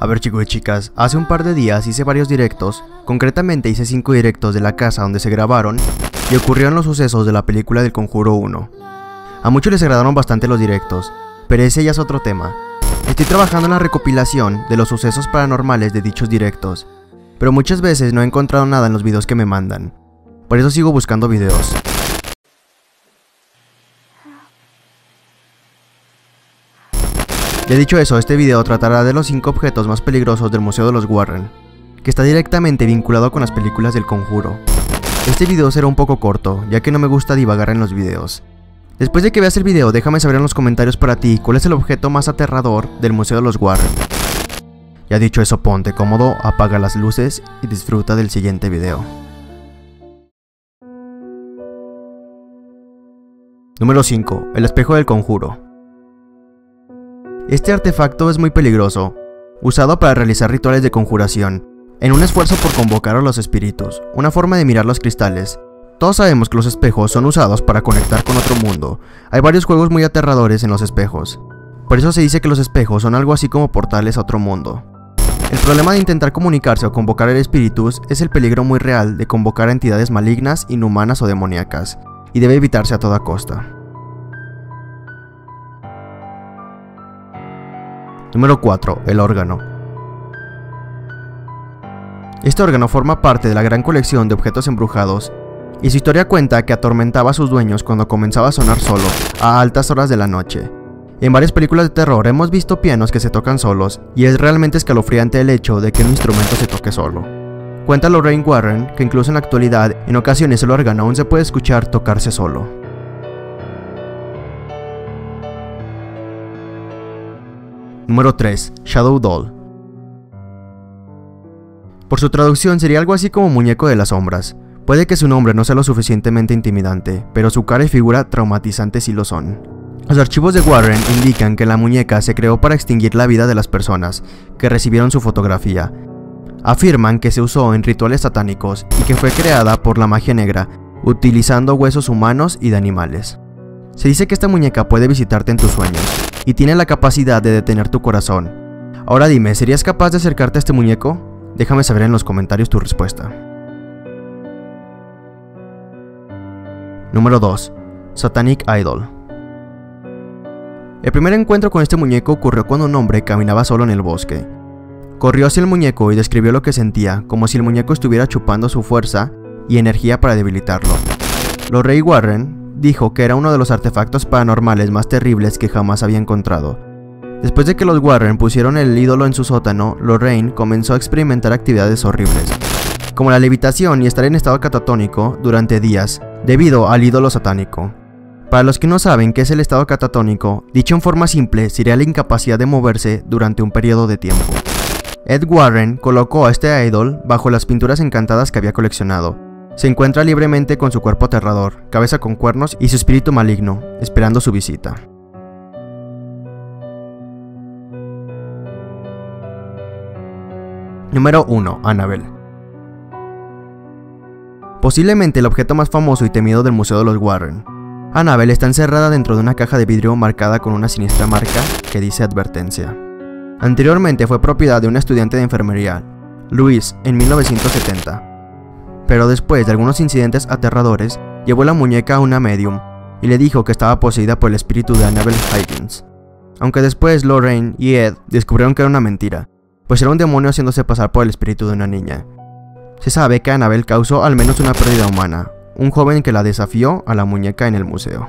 A ver chicos y chicas, hace un par de días hice varios directos, concretamente hice 5 directos de la casa donde se grabaron y ocurrieron los sucesos de la película del Conjuro 1. A muchos les agradaron bastante los directos, pero ese ya es otro tema. Estoy trabajando en la recopilación de los sucesos paranormales de dichos directos, pero muchas veces no he encontrado nada en los videos que me mandan. Por eso sigo buscando videos. Ya dicho eso, este video tratará de los 5 objetos más peligrosos del Museo de los Warren, que está directamente vinculado con las películas del Conjuro. Este video será un poco corto, ya que no me gusta divagar en los videos. Después de que veas el video, déjame saber en los comentarios para ti cuál es el objeto más aterrador del Museo de los Warren. Ya dicho eso, ponte cómodo, apaga las luces y disfruta del siguiente video. Número 5. El espejo del conjuro. Este artefacto es muy peligroso, usado para realizar rituales de conjuración, en un esfuerzo por convocar a los espíritus, una forma de mirar los cristales. Todos sabemos que los espejos son usados para conectar con otro mundo. Hay varios juegos muy aterradores en los espejos. Por eso se dice que los espejos son algo así como portales a otro mundo. El problema de intentar comunicarse o convocar a espíritus es el peligro muy real de convocar a entidades malignas, inhumanas o demoníacas, y debe evitarse a toda costa. Número 4. El órgano. Este órgano forma parte de la gran colección de objetos embrujados, y su historia cuenta que atormentaba a sus dueños cuando comenzaba a sonar solo, a altas horas de la noche. En varias películas de terror hemos visto pianos que se tocan solos, y es realmente escalofriante el hecho de que un instrumento se toque solo. Cuenta Lorraine Warren que incluso en la actualidad, en ocasiones el órgano aún se puede escuchar tocarse solo. Número 3. Shadow Doll. Por su traducción sería algo así como muñeco de las sombras. Puede que su nombre no sea lo suficientemente intimidante, pero su cara y figura traumatizantes sí lo son. Los archivos de Warren indican que la muñeca se creó para extinguir la vida de las personas que recibieron su fotografía. Afirman que se usó en rituales satánicos y que fue creada por la magia negra, utilizando huesos humanos y de animales. Se dice que esta muñeca puede visitarte en tus sueños, y tiene la capacidad de detener tu corazón. Ahora dime, ¿serías capaz de acercarte a este muñeco? Déjame saber en los comentarios tu respuesta. Número 2. Satanic Idol. El primer encuentro con este muñeco ocurrió cuando un hombre caminaba solo en el bosque. Corrió hacia el muñeco y describió lo que sentía, como si el muñeco estuviera chupando su fuerza y energía para debilitarlo. Lorray Warren dijo que era uno de los artefactos paranormales más terribles que jamás había encontrado. Después de que los Warren pusieron el ídolo en su sótano, Lorraine comenzó a experimentar actividades horribles, como la levitación y estar en estado catatónico durante días, debido al ídolo satánico. Para los que no saben qué es el estado catatónico, dicho en forma simple sería la incapacidad de moverse durante un periodo de tiempo. Ed Warren colocó a este idol bajo las pinturas encantadas que había coleccionado, se encuentra libremente con su cuerpo aterrador, cabeza con cuernos y su espíritu maligno, esperando su visita. Número 1. Annabelle. Posiblemente el objeto más famoso y temido del Museo de los Warren. Annabelle está encerrada dentro de una caja de vidrio marcada con una siniestra marca que dice advertencia. Anteriormente fue propiedad de un estudiante de enfermería, Luis, en 1970 pero después de algunos incidentes aterradores, llevó la muñeca a una medium y le dijo que estaba poseída por el espíritu de Annabelle Higgins. Aunque después Lorraine y Ed descubrieron que era una mentira, pues era un demonio haciéndose pasar por el espíritu de una niña. Se sabe que Annabelle causó al menos una pérdida humana, un joven que la desafió a la muñeca en el museo.